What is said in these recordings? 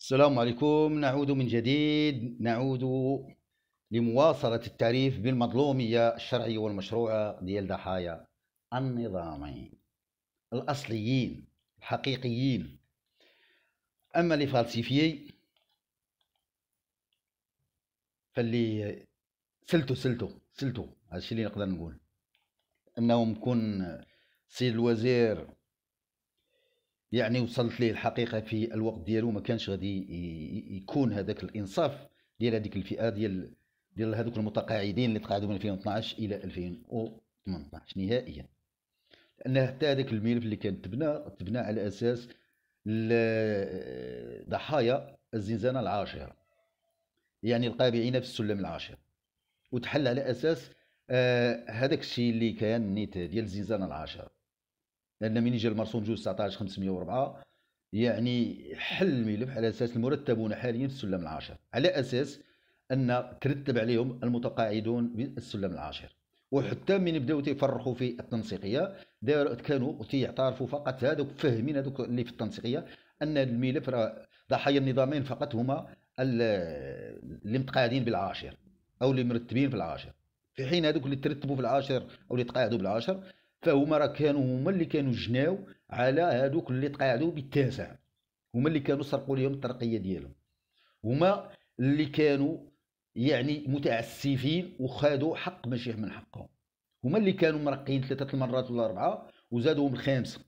السلام عليكم. نعود من جديد. نعود لمواصلة التعريف بالمظلومية الشرعية والمشروعة ديال ضحايا النظامين الأصليين الحقيقيين. أما اللي فالسيفيي فاللي سلتو سلتو سلتو هادشي اللي نقدر نقول. انهم كون سيد الوزير يعني وصلت ليه الحقيقة في الوقت ديالو ما كانش غادي يكون هذاك الإنصاف ديال هذيك الفئة ديال ديال هذوك المتقاعدين اللي تقاعدوا من 2012 إلى 2018 نهائيا. لأن حتى هذاك الملف اللي كان تبنى تبنى على أساس ضحايا الزنزانة العاشرة. يعني القابعين في السلم العاشر. وتحل على أساس آه هذاك الشيء اللي كان نيت ديال الزنزانة العاشرة. لأن من جا المرسوم جوج 19 504 يعني حل الملف على أساس المرتبون حاليا في السلم العاشر على أساس أن ترتب عليهم المتقاعدون بالسلم العاشر. وحتى من بداو تيفرقوا في التنسيقية كانوا تيعترفوا فقط هذوك فاهمين هذوك اللي في التنسيقية أن الملف راه ضحايا النظامين فقط هما اللي متقاعدين بالعاشر أو اللي مرتبين في العاشر. في حين هذوك اللي ترتبوا في العاشر أو اللي تقاعدوا بالعاشر فهما راه كانوا هما اللي كانوا جناو على هذوك اللي تقاعدوا بالتاسع. هما اللي كانوا سرقوا لهم الترقية ديالهم. هما اللي كانوا يعني متعسفين وخادوا حق ماشي من حقهم. هما اللي كانوا مرقين ثلاثة المرات ولا أربعة وزادوهم الخامسة.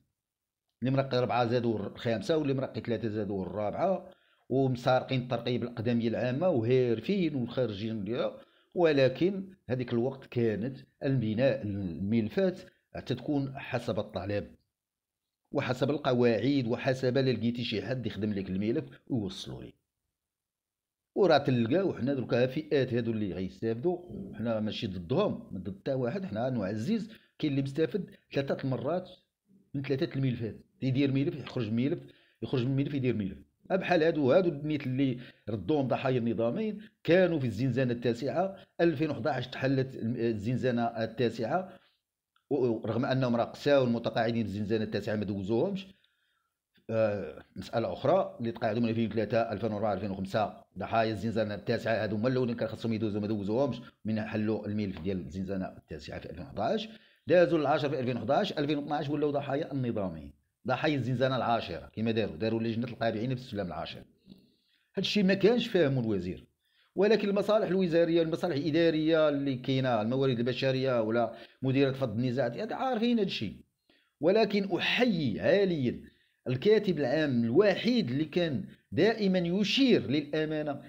اللي مرقي أربعة زادوا الخامسة واللي مرقي ثلاثة زادوا الرابعة. ومسارقين الترقية بالأقدمية العامة وهارفين وخارجين ولكن هذيك الوقت كانت البناء الملفات حتى تكون حسب الطلب وحسب القواعد وحسب لا لقيتي شي حد يخدم لك الملف ويوصلوا لي. وراه تلقاو حنا دركا فئات هادو اللي غيستافدوا حنا ماشي ضدهم ضد حتى واحد حنا نعزز. كاين اللي مستافد ثلاثة المرات من ثلاثة الملفات يدير ملف يخرج ملف يخرج من ملف يدير ملف. بحال هادو هادو النيت اللي ردوهم ضحايا النظامين كانوا في الزنزانة التاسعة 2011 تحلت الزنزانة التاسعة. رغم أنهم راه قساو المتقاعدين الزنزانة التاسعة ما دوزوهمش آه مسألة أخرى اللي تقاعدوا من 2003 2004 2005 ضحايا الزنزانة التاسعة هادو هما الأولين كان خاصهم يدوزوا ما دوزوهمش من حلوا الملف ديال الزنزانة التاسعة في 2011 دازوا العاشر في 2011 2012 ولاو ضحايا النظاميين ضحايا الزنزانة العاشرة كما داروا داروا لجنة القابعين في السلم العاشر. هذا الشيء ما كانش فاهمه الوزير. ولكن المصالح الوزارية المصالح الإدارية اللي كاينة الموارد البشرية ولا مديريه فض النزاعات عارفين هذا الشيء. ولكن أحيي عاليا الكاتب العام الوحيد اللي كان دائما يشير للأمانة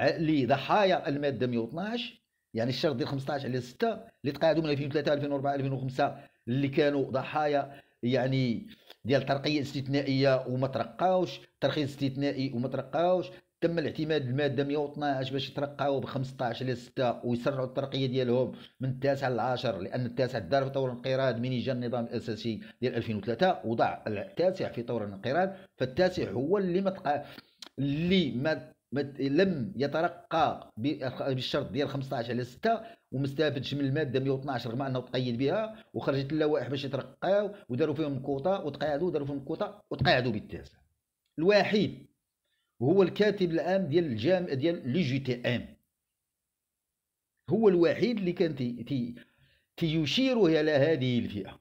لضحايا المادة 112 يعني الشرط ديال 15 على 6 اللي تقاعدوا من 2003 2004 2005 اللي كانوا ضحايا يعني ديال ترقية استثنائية وما ترقاوش ترخيص استثنائي وما ترقاوش تم الاعتماد الماده 112 باش يترقاو ب 15 ل 6 ويسرعوا الترقية ديالهم من التاسع للعاشر لأن التاسع دار في طور الانقراض من جا النظام الأساسي ديال 2003 وضع التاسع في طور الانقراض فالتاسع هو اللي ما اللي ما لم يترقى بالشرط ديال 15 على 6 ومستافدش من المادة 112 رغم أنه تقيد بها وخرجت اللوائح باش يترقاو وداروا فيهم كوطة وتقاعدوا وداروا فيهم كوطة وتقاعدوا بالتاسع. الوحيد هو الكاتب العام ديال الجامعة ديال l'UGTM. هو الوحيد اللي كان تي تي تيشير إلى هذه الفئة.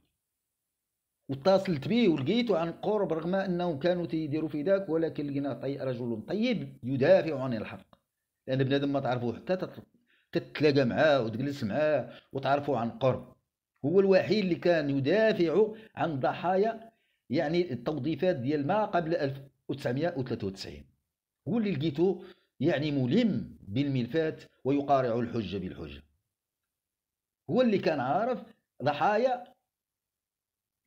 واتصلت به ولقيته عن قرب رغم أنهم كانوا تيديروا في ذاك ولكن لقيناه رجل طيب يدافع عن الحق. لأن بنادم ما تعرفوه حتى تتلاقى معاه وتجلس معاه وتعرفوا عن قرب. هو الوحيد اللي كان يدافع عن ضحايا يعني التوظيفات ديال ما قبل 1993 هو اللي لقيته يعني ملم بالملفات ويقارع الحجة بالحجة هو اللي كان عارف ضحايا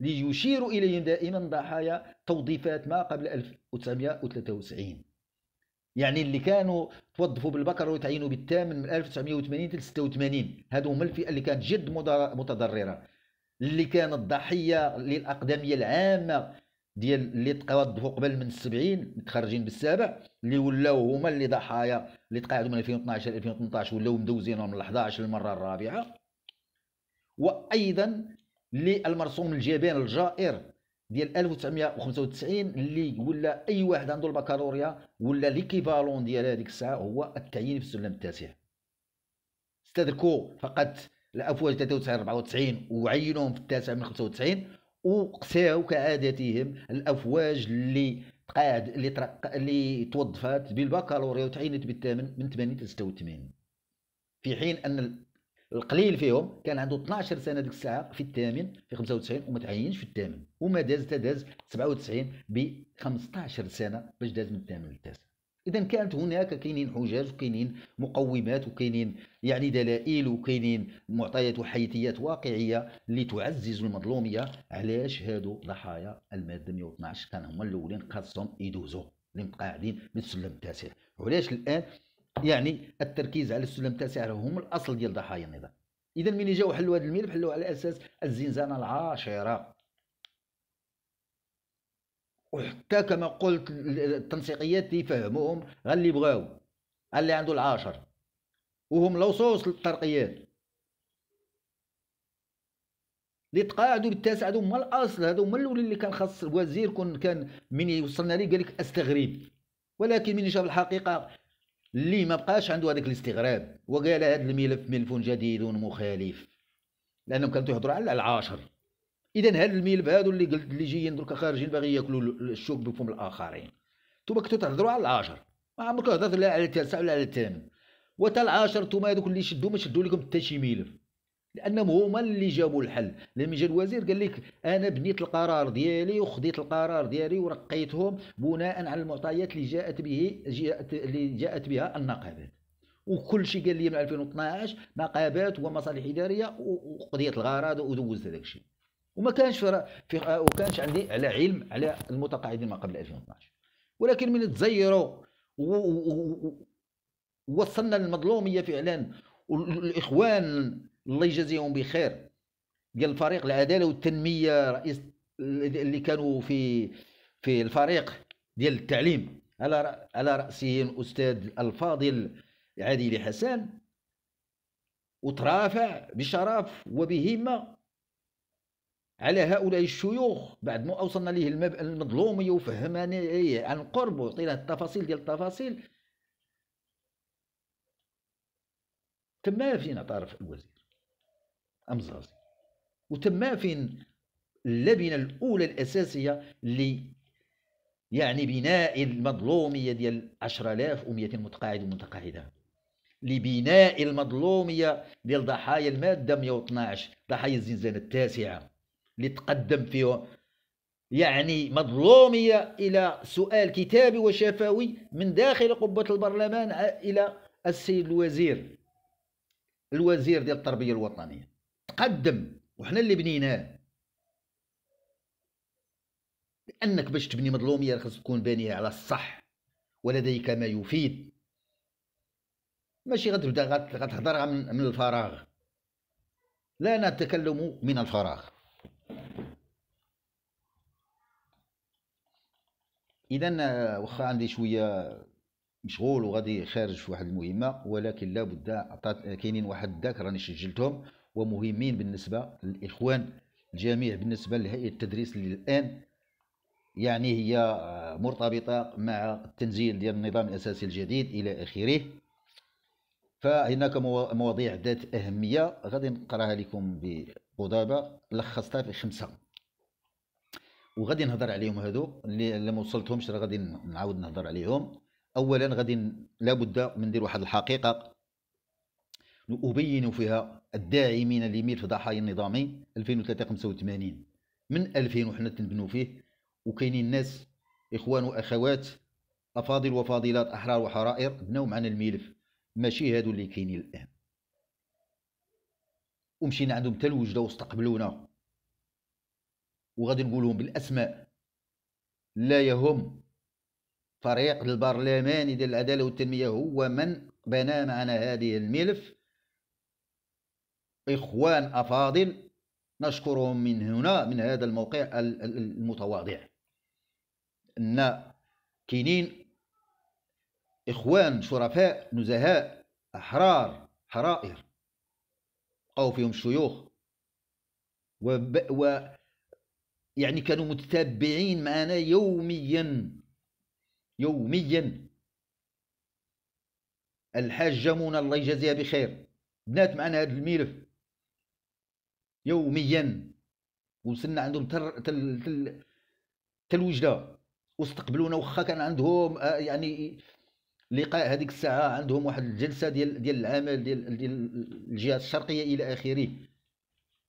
ليشير إليهم دائما ضحايا توظيفات ما قبل 1993 يعني اللي كانوا توظفوا بالبكر ويتعينوا بالثامن من 1980 ل 86 هذو هما الفئة اللي كانت جد متضررة. اللي كانت ضحية للأقدمية العامة ديال اللي توظفوا قبل من السبعين متخرجين بالسابع اللي ولاو هما اللي ضحايا اللي تقاعدوا من 2012 ل 2018 ولاو مدوزينهم ل 11 المرة الرابعة. وأيضا للمرسوم الجبان الجائر ديال 1995 اللي ولا أي واحد عنده البكالوريا ولا ليكيفالون ديال هذيك الساعة هو التعيين في السلم التاسع. استدركوا فقط الأفواج 93 94 وعينوهم في التاسع من 95 وقساو كعادتهم الأفواج اللي تقاعد اللي ترق... اللي توظفات بالبكالوريا وتعينت بالثامن من 80 ل 86 في حين أن القليل فيهم كان عنده 12 سنة ديك الساعة في الثامن في 95 وما تعينش في الثامن. وما داز تداز 97 ب 15 سنة باش داز من الثامن للتاسع. اذا كانت هناك كاينين حجاج وكاينين مقومات وكاينين يعني دلائل وكاينين معطيات وحيثيات واقعية اللي تعزز المظلومية علاش هادو ضحايا الماده 112 كانوا هما الأولين خاصهم يدوزوا اللي مقاعدين بالسلم التاسع. وعلاش الآن؟ يعني التركيز على السلم التاسع هم الأصل ديال ضحايا النظام. اذا من جاو حلوا هذا الملف حلوة على أساس الزنزانة العاشرة. وحتى كما قلت التنسيقيات يفهموهم غير اللي بغاو اللي عنده العاشر. وهم لوصوص للترقيات اللي تقاعدوا بالتاسع هذو هما الأصل. هذو هما الاولين اللي كان خاص. الوزير كون كان من يوصلنا ليه؟ قال لك أستغرب. ولكن من شاف الحقيقة اللي ما بقاش عنده هذاك الاستغراب. وقال هذا الملف ملف جديد مخالف لأنهم كانوا يهضروا على العاشر. اذا هاد الملف هادو اللي قلت اللي جايين درك خارجين باغي ياكلوا الشوك بفم الآخرين. نتوما كنتو تهضروا على العاشر. ما عمركم هضرت لا على التاسع ولا على الثامن؟ وتا العاشر نتوما هذوك اللي شدوا ما شدوا لكم حتى شي ملف. لأنهم هما اللي جابوا الحل. لما جا الوزير قال لك أنا بنيت القرار ديالي وخديت القرار ديالي ورقيتهم بناء على المعطيات اللي جاءت به جاءت اللي جاءت بها النقابات. وكل شيء قال لي من 2012 نقابات ومصالح إدارية وقضية الغرض ودوزت هذاك الشيء. وما كانش في وكانش عندي على علم على المتقاعدين ما قبل 2012 ولكن من تزيروا ووصلنا للمظلومية فعلا والإخوان الله يجازيهم بخير. ديال الفريق العدالة والتنمية رئيس اللي كانوا في في الفريق ديال التعليم على على راسهم الأستاذ الفاضل عادل حسن وترافع بشرف وبهمه على هؤلاء الشيوخ بعد ما أوصلنا ليه المظلوميه وفهمني عن قرب وعطينا التفاصيل ديال التفاصيل. تما فين اعترف الوزير؟ امزازي وتما فين اللبنة الأولى الأساسية ل يعني بناء المظلومية ديال 10200 متقاعد ومتقاعدة؟ لبناء المظلومية ديال ضحايا المادة 112 ضحايا الزنزانة التاسعة. اللي تقدم فيه. يعني مظلومية إلى سؤال كتابي وشفوي من داخل قبة البرلمان إلى السيد الوزير الوزير ديال التربية الوطنية. تقدم وحنا اللي بنيناه. لأنك باش تبني مظلومية خاص تكون بانية على الصح ولديك ما يفيد. ماشي غتبدأ غتهضر من الفراغ. لا نتكلم من الفراغ. اذا آه، واخا عندي شوية مشغول وغادي خارج في واحد المهمة ولكن لابد كاينين واحد الذاك راني سجلتهم ومهمين بالنسبة للإخوان الجميع بالنسبة لهيئة التدريس اللي الآن يعني هي آه، مرتبطة مع التنزيل ديال النظام الأساسي الجديد إلى آخره. فهناك مواضيع ذات أهمية غادي نقراها لكم بقضابة لخصتها في خمسة. وغادي نهضر عليهم هادو اللي اللي ما وصلتهمش راه غادي نعاود نهضر عليهم. اولا غادي لابد من ندير واحد الحقيقة أبين فيها الداعمين لملف ضحايا النظامي 2003 85 من 2000 وحنا تنبنوا فيه وكاينين ناس إخوان وأخوات أفاضل وفاضلات أحرار وحرائر بناو معنا الملف. ماشي هادو اللي كاينين الآن. ومشينا عندهم حتى الوجدة واستقبلونا. وغادي نقولهم بالأسماء. لا يهم. فريق البرلماني ديال العدالة والتنمية هو من بنى معنا هذه الملف. إخوان أفاضل نشكرهم من هنا من هذا الموقع المتواضع. ان كاينين إخوان شرفاء نزهاء أحرار حرائر. بقاو فيهم الشيوخ. و يعني كانوا متتابعين معنا يوميا. يوميا. الحاجة منى الله يجازيها بخير. بنات معنا هذا الملف. يوميا. وصلنا عندهم تل تل تل تلوجدة. واستقبلونا. واخا كان عندهم آه، يعني لقاء هذيك الساعة عندهم واحد الجلسة ديال ديال العمل ديال ديال الجهات الشرقية إلى آخره.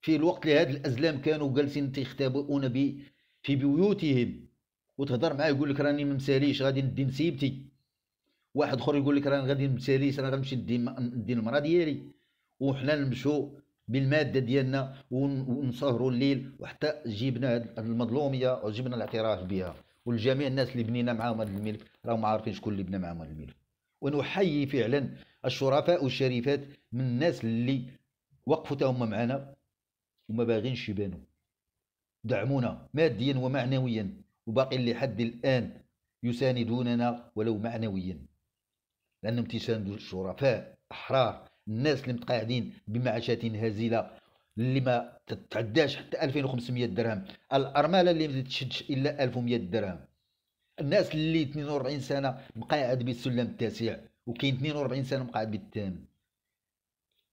في الوقت اللي هاد الأزلام كانوا جالسين تيختبئون في بيوتهم. وتهضر معاه يقول لك راني ممساليش غادي ندي نسيبتي. واحد آخر يقول لك راني غادي نمساليش راه غنمشي ندي ندي المراه ديالي. وحنا نمشوا بالمادة ديالنا ونسهروا الليل وحتى جبنا هاد المظلومية وجبنا الاعتراف بها. والجميع الناس اللي بنينا معاهم هذا الملف راهم عارفين شكون اللي بنى معاهم هذا الملف ونحيي فعلا الشرفاء والشريفات من الناس اللي وقفوا هم معنا. وما باغينش يبانوا دعمونا ماديا ومعنويا. وباقي لحد الآن يساندوننا ولو معنويا. لأنهم تيساندوا الشرفاء أحرار. الناس اللي متقاعدين بمعاشات هزيلة اللي ما تتعداش حتى 2500 درهم. الأرملة اللي ما تشدش إلا 1100 درهم. الناس اللي 42 سنة مقاعد بالسلم التاسع وكاين 42 سنة مقاعد بالثامن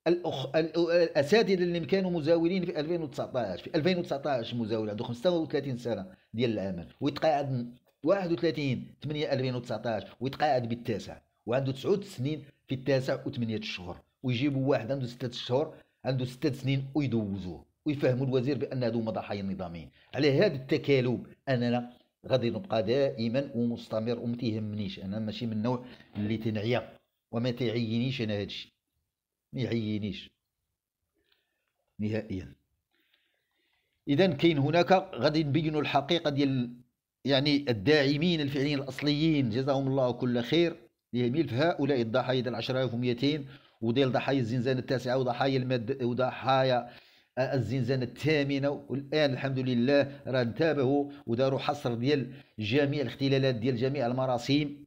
الأخ... الأساتذة اللي كانوا مزاولين في 2019 في 2019 مزاول عنده 35 سنة ديال العمل ويتقاعد 31 8 2019 ويتقاعد بالتاسع وعنده 9 سنين في التاسع و8 شهور ويجيبوا واحد عنده 6 شهور عنده ستة سنين ويدوزوه ويفهموا الوزير بأن هذو هما ضحايا النظاميين. على هذا التكالب أننا غادي نبقى دائما ومستمر وما تيهمنيش أنا ماشي من النوع اللي تنعيا وما تعينيش أنا هذا الشيء ما يعينيش. نهائيا. اذا كاين هناك غادي نبينوا الحقيقة ديال يعني الداعمين الفعليين الأصليين جزاهم الله كل خير. لملف هؤلاء الضحايا ديال 10200 وديال ضحايا الزنزانة التاسعة وضحايا المد وضحايا الزنزانة الثامنة. والآن الحمد لله راه انتبهوا وداروا حصر ديال جميع الاختلالات ديال جميع المراسيم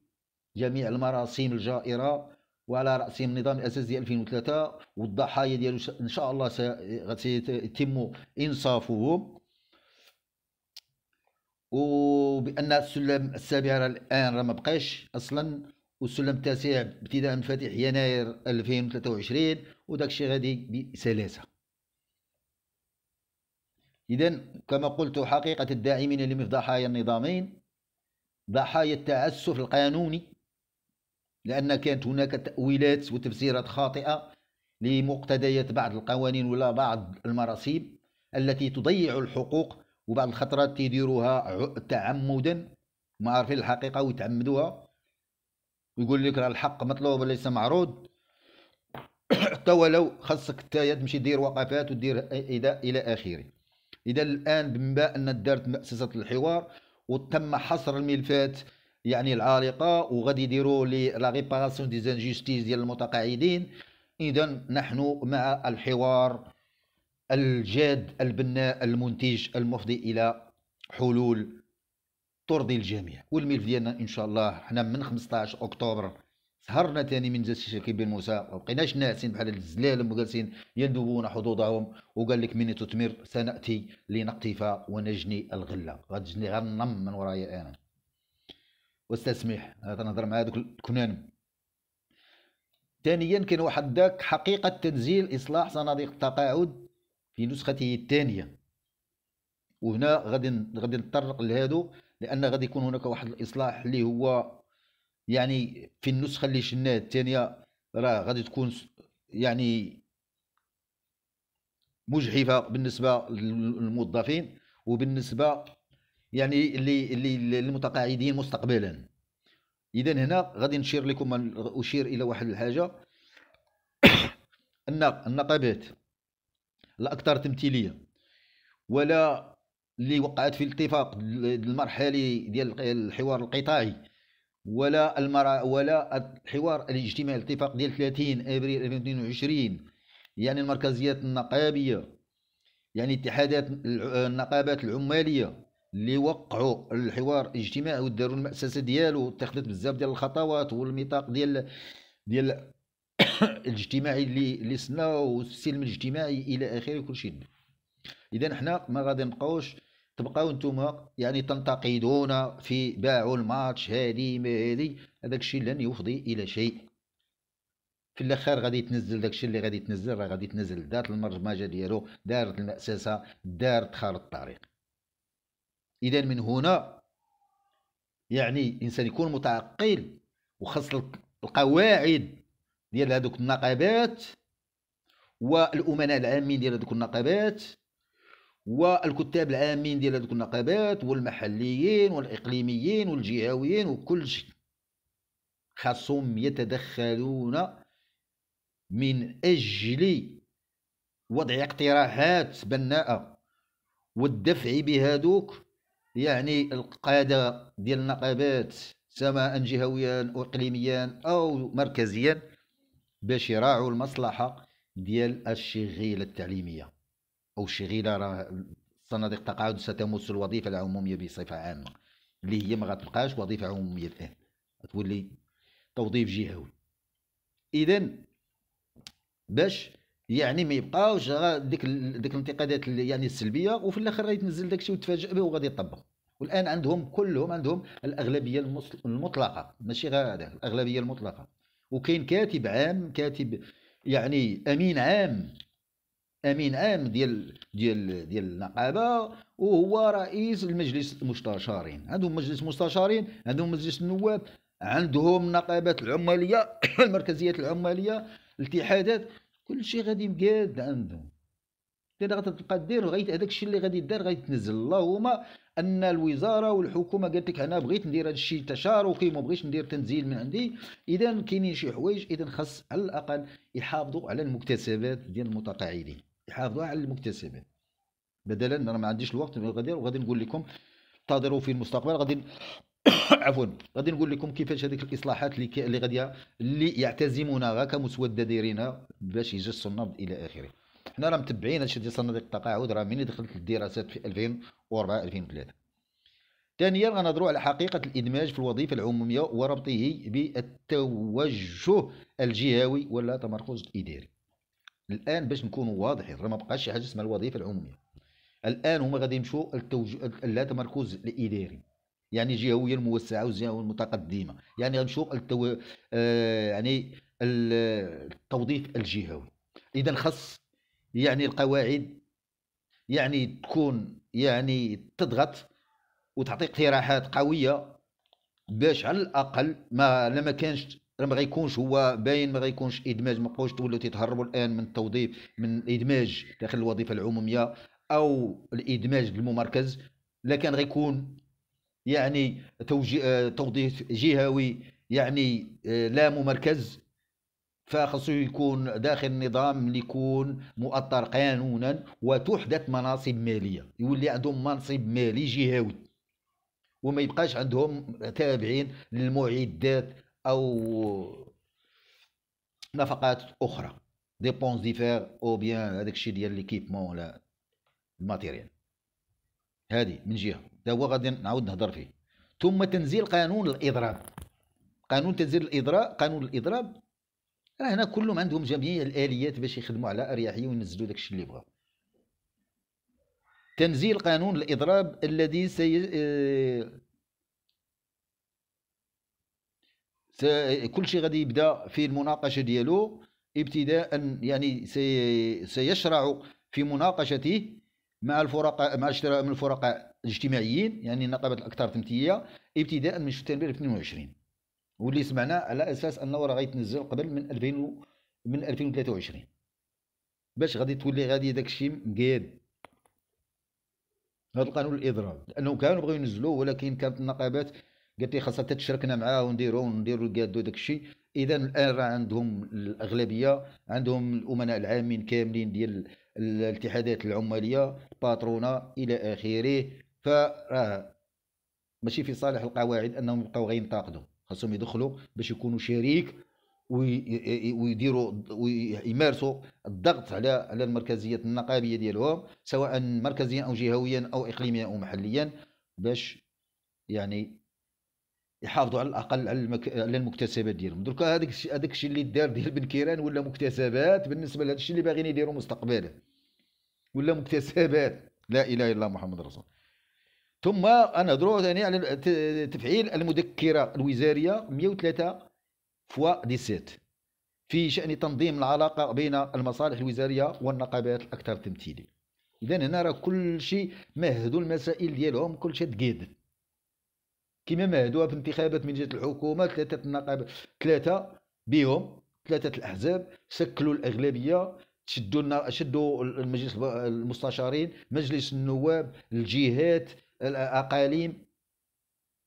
جميع المراسيم الجائرة. وعلى رأسهم النظام الاساسي ديال 2003 والضحايا ديالو إن شاء الله سيتم إنصافهم. وبأن السلم السابع الآن راه ما بقاش أصلا والسلم التاسع ابتداء من فاتح يناير 2023 وداك الشيء غادي بسلاسة. اذا كما قلت حقيقة الداعمين اللي في ضحايا النظامين ضحايا التعسف القانوني. لأن كانت هناك تأويلات وتفسيرات خاطئة لمقتضيات بعض القوانين ولا بعض المراسيم التي تضيع الحقوق وبعض الخطرات تيديروها تعمدا ما عارفين الحقيقة ويتعمدوها. ويقول لك راه الحق مطلوب وليس معروض. حتى ولو خاصك انت تمشي دير وقفات ودير إلى إلى آخره. إذا الآن بما أن دارت مؤسسه الحوار وتم حصر الملفات يعني العالقه وغادي يديروا لي la réparation des injustices ديال المتقاعدين. اذا نحن مع الحوار الجاد البناء المنتج المفضي إلى حلول ترضي الجميع. والملف ديالنا إن شاء الله حنا من 15 أكتوبر سهرنا ثاني من جلسة شكيب بن موسى. ما بقيناش ناعسين بحال الزلال وجالسين يندبون حظوظهم وقال لك من تثمر سنأتي لنقتفى ونجني الغلة. غتجني غنم من ورايا أنا. واستسمح هذا نهضر مع هذوك الكنان. ثانيا كاين واحد ذاك حقيقة تنزيل إصلاح صناديق التقاعد في نسخته الثانية. وهنا غادي غادي نتطرق لهادو لأن غادي يكون هناك واحد الإصلاح اللي هو يعني في النسخة اللي شناها الثانية راه غادي تكون يعني مجحفة بالنسبة للموظفين وبالنسبة يعني اللي اللي للمتقاعدين مستقبلا. اذا هنا غادي نشير لكم أشير إلى واحد الحاجة. ان النقابات. الاكثر تمثيلية. ولا اللي وقعت في الاتفاق المرحلي ديال الحوار القطاعي. ولا المرا ولا الحوار الاجتماعي الاتفاق ديال 30 أبريل 2022 يعني المركزيات النقابية. يعني اتحادات النقابات العمالية. اللي وقعوا الحوار الاجتماعي وداروا المؤسسه ديالو واتخذت بزاف ديال الخطوات والميثاق ديال ديال الاجتماعي اللي اللي سنا والسلم الاجتماعي إلى آخره كل شيء. اذا حنا ما غادي نبقاوش تبقاو نتوما يعني تنتقدون في باعوا الماتش هادي ما هادي هذاك الشيء لن يفضي إلى شيء. في الآخر غادي تنزل داكشي اللي غادي تنزل راه غادي تنزل دارت المرمجة ديالو دارت المأسسة دارت خارطه الطريق. اذا من هنا يعني الانسان يكون متعقل وخاص القواعد ديال هذوك النقابات والأمناء العامين ديال هذوك النقابات والكتاب العامين ديال هذوك النقابات والمحليين والإقليميين والجهويين وكل شيء. خاصهم يتدخلون من أجل وضع اقتراحات بناءة والدفع بهذوك يعني القاده ديال النقابات سواء جهويا أو اقليميا أو مركزيا باش يراعوا المصلحة ديال الشغيلة التعليمية. أو الشغيلة راه صناديق التقاعد ستمس الوظيفة العمومية بصفة عامة اللي هي ما غتبقاش وظيفة عمومية الآن. تولي توظيف جهوي. اذا باش يعني ما يبقاوش ديك ديك الانتقادات يعني السلبية وفي الآخر غادي تنزل داكشي وتفاجئ به وغادي يطبق. والآن عندهم كلهم عندهم الأغلبية المطلقة ماشي غير هذا الأغلبية المطلقة. وكاين كاتب عام كاتب يعني أمين عام أمين عام ديال ديال ديال النقابة وهو رئيس المجلس المستشارين. عندهم مجلس مستشارين عندهم مجلس النواب عندهم نقابات العمالية المركزيات العمالية الاتحادات. كل شيء غادي مقاد عندهم. اذا غتبقى دير هذاك الشيء اللي غادي يدار غادي تنزل. اللهم أن الوزارة والحكومة قالت لك أنا بغيت ندير هذا الشيء تشاركي ما بغيتش ندير تنزيل من عندي. اذا كاينين شي حوايج اذا خاص على الأقل يحافظوا على المكتسبات ديال المتقاعدين. يحافظوا على المكتسبات. بدلا أنا ما عنديش الوقت غادي وغادي نقول لكم انتظروا في المستقبل. غادي عفوا غادي نقول لكم كيفاش هذيك الإصلاحات اللي اللي غادي اللي يعتزمونها كمسودة دايرينها باش يجسوا النبض إلى آخره. حنا راه متبعين هادشي ديال صناديق التقاعد. راه منين دخلت الدراسات في 2004 2003 ثانيا غنهضروا على حقيقة الإدماج في الوظيفة العمومية وربطه بالتوجه الجهوي ولا تمركز الاداري الآن باش نكونوا واضحين راه ما بقاش شي حاجة اسمها الوظيفة العمومية. الآن هما غادي يمشوا التوجه لا تمركز الاداري يعني جهويه الموسعه والجهويه المتقدمه يعني غنمشيو التو... آه يعني التوظيف الجهوي. اذا خص يعني القواعد يعني تكون يعني تضغط وتعطي اقتراحات قوية باش على الأقل ما لما كانش ما غيكونش هو باين ما غيكونش إدماج ما بقاوش تولوا تيتهربوا الآن من التوظيف من الإدماج داخل الوظيفة العمومية أو الإدماج الممركز لكن غيكون يعني آه، توظيف جهوي يعني آه، لا ممركز فخصو يكون داخل النظام اللي يكون مؤطر قانونا وتحدث مناصب مالية. يولي عندهم منصب مالي جهوي. وما يبقاش عندهم تابعين للمعدات أو نفقات أخرى. dépenses diverses ou bien هذاك الشيء ديال l'équipement ولا ال matériel. هذه من جهة. هذا هو غادي نعاود نهضر فيه. ثم تنزيل قانون الإضراب. قانون تنزيل الإضراب قانون الإضراب راه هنا كلهم عندهم جميع الآليات باش يخدموا على اريحيه وينزلوا داكشي اللي بغاو. تنزيل قانون الإضراب الذي سي سي... كل شيء غادي يبدا في المناقشة ديالو ابتداء يعني سي... سيشرع في مناقشته مع الفرقاء مع من الفرقاء الاجتماعيين يعني النقابات الأكثر تمثيليه ابتداء من سبتمبر 22 واللي سمعنا على أساس أنه راه غيتنزل قبل من 2000 من 2023 باش غادي تولي غادي داك الشيء مقيد. هذا القانون الإضراب. لأنه كانوا بغيو ينزلوه ولكن كانت النقابات قالت لي خاصها تتشاركنا معاه ونديرو ونديرو الكادو داك الشيء. اذا الآن راه عندهم الأغلبية عندهم الأمناء العامين كاملين ديال الاتحادات العمالية الباترونه إلى آخره. فراه ماشي في صالح القواعد أنهم يبقاو غينتقدوا. خاصهم يدخلوا باش يكونوا شريك ويديروا ويمارسوا الضغط على على المركزيات النقابية ديالهم سواء مركزيا أو جهويا أو إقليميا أو محليا باش يعني يحافظوا على الأقل على, المك... على المكتسبات ديالهم. دركا هذاك هذاك الشيء اللي دار ديال بن كيران ولا مكتسبات بالنسبة لهذا الشيء اللي باغيين يديروا مستقبلا ولا مكتسبات؟ لا إله إلا الله محمد رسول ثم نهضروا ثاني على تفعيل المذكرة الوزارية 103 فوا 17 في شأن تنظيم العلاقة بين المصالح الوزارية والنقابات الأكثر تمثيليه اذا هنا راه كل شيء مهدوا المسائل ديالهم كل شيء تقيد. كما مهدوها في انتخابات من جهة الحكومة ثلاثة النقابات ثلاثة بهم ثلاثة الأحزاب شكلوا الأغلبية شدوا شدوا المجلس المستشارين مجلس النواب الجهات الأقاليم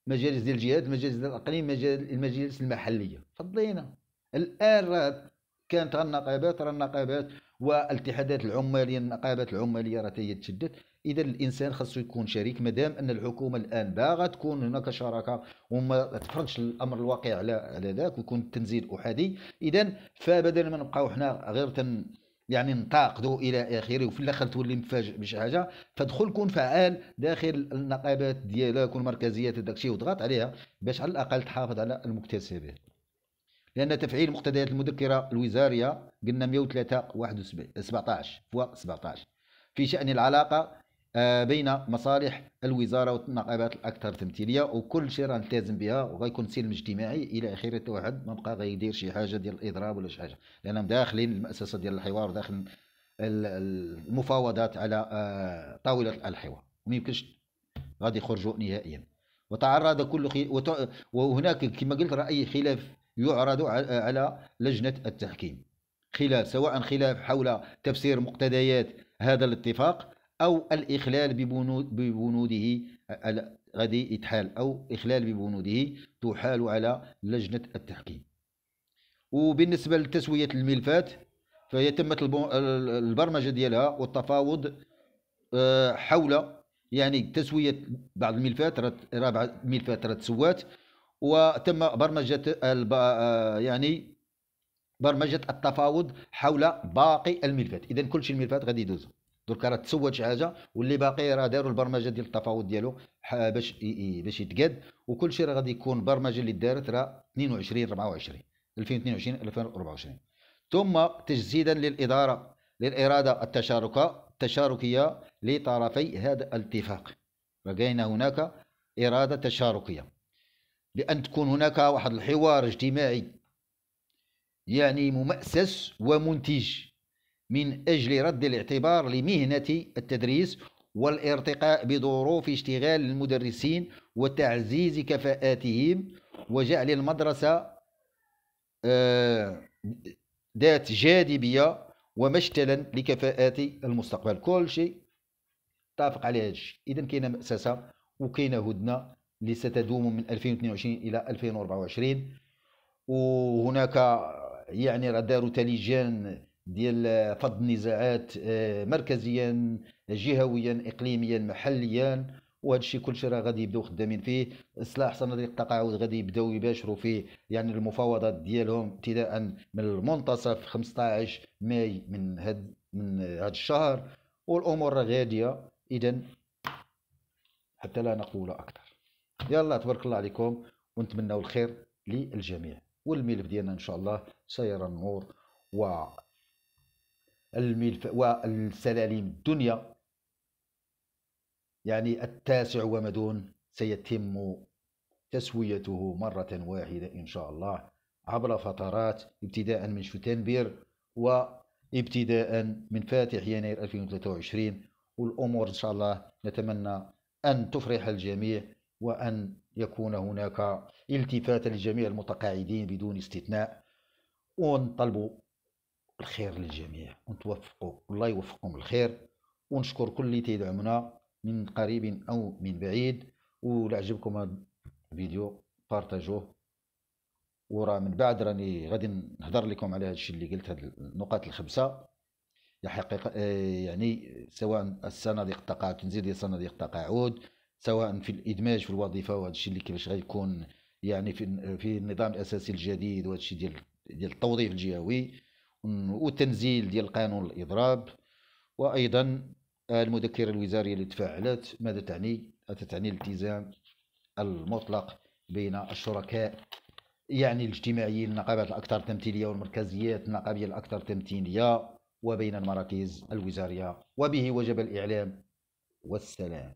مجالس ديال الجهات مجالس ديال الأقاليم المجالس المحلية. فضينا. الآن راه كانت النقابات راه النقابات والاتحادات العمالية النقابات العمالية راه هي تشدت إذا الإنسان خاصو يكون شريك مادام أن الحكومة الآن باغا تكون هناك شراكة وما تفرضش الأمر الواقع على على ذاك ويكون التنزيل أحادي إذا فبدل ما نبقاو حنا غير تن يعني نتاقدوا إلى آخره وفي الآخر تولي مفاجئ بشي حاجة فدخل كون فعال داخل النقابات ديالك والمركزيات وداك الشيء وضغط عليها باش على الأقل تحافظ على المكتسبات لأن تفعيل مقتضيات المذكرة الوزارية قلنا 103 17 فوا 17 في شأن العلاقة بين مصالح الوزارة والنقابات الأكثر تمثيلية وكل شيء راه نلتزم بها وغيكون سلم اجتماعي إلى اخره واحد ما بقى غيدير شي حاجة ديال الإضراب ولا شي حاجة. لأنهم داخلين المؤسسه ديال الحوار وداخل المفاوضات على آه، طاولة الحوار. ما يمكنش غادي يخرجوا نهائيا. وتعرض كل خي... وت... وهناك كما قلت رأي خلاف يعرض على لجنة التحكيم. خلاف سواء خلاف حول تفسير مقتضيات هذا الاتفاق أو الإخلال ببنود ببنوده غادي يتحال أو إخلال ببنوده تحال على لجنة التحكيم. وبالنسبة لتسوية الملفات فهي تمت البرمجة ديالها والتفاوض آه، حول يعني تسوية بعض الملفات راه الملفات راه تسوات وتم برمجة آه، يعني برمجة التفاوض حول باقي الملفات. إذا كل شيء الملفات غادي يدوزوا درك راه تسوت شي حاجة واللي باقي راه داروا البرمجة ديال التفاوض ديالو باش باش يتقاد وكل شيء راه غادي يكون البرمجة اللي دارت راه 22 24 2022 2024 ثم تجسيدا للإدارة للإرادة التشاركة التشاركية لطرفي هذا الاتفاق. لقينا هناك إرادة تشاركية. بان تكون هناك واحد الحوار اجتماعي يعني ممأسس ومنتج. من أجل رد الاعتبار لمهنة التدريس والارتقاء بظروف اشتغال المدرسين وتعزيز كفاءاتهم وجعل المدرسة آه، ذات جاذبية ومشتلا لكفاءات المستقبل. كل شيء اتفق على هذا الشيء. إذا كاينة مؤسسة وكاينة هدنة اللي ستدوم من 2022 إلى 2024 وهناك يعني راه داروا تليجان ديال فض النزاعات آه، مركزيا جهويا اقليميا محليا. وهذا الشيء كل شيء راه غادي يبداو خدامين فيه. إصلاح صناديق التقاعد غادي يبداو يباشروا فيه. يعني المفاوضات ديالهم ابتداء من المنتصف 15 ماي من هاد من هذا الشهر. والأمور راه غادية. اذا حتى لا نقول أكثر. يلا تبارك الله عليكم. ونتمنوا الخير للجميع. والملف ديالنا إن شاء الله سيرى النور. و الملف والسلالم الدنيا. يعني التاسع وما دون سيتم تسويته مرة واحدة إن شاء الله عبر فترات ابتداء من شتنبر وابتداء من فاتح يناير 2023 والأمور إن شاء الله نتمنى أن تفرح الجميع وأن يكون هناك التفات لجميع المتقاعدين بدون استثناء. ونطلب الخير للجميع. ونتوفقوا الله يوفقكم الخير. ونشكر كل اللي تيدعمنا من قريب أو من بعيد. ولا عجبكم هذا الفيديو بارطاجوه. وراه من بعد راني غادي نهضر لكم على هذا الشيء اللي قلت هذه النقاط الخمسه حقيقة آه، يعني سواء الصناديق التقاعد تنزيل ديال صناديق التقاعد سواء في الإدماج في الوظيفة وهذا الشيء اللي كيفاش غيكون يعني في في النظام الأساسي الجديد وهذا الشيء ديال ديال التوظيف الجهوي. وتنزيل ديال قانون الإضراب وأيضا المذكرة الوزارية اللي تفاعلت ماذا تعني؟ تعني الالتزام المطلق بين الشركاء يعني الاجتماعيين النقابات الأكثر تمثيلية والمركزيات النقابية الأكثر تمثيلية وبين المراكز الوزارية وبه وجب الإعلام والسلام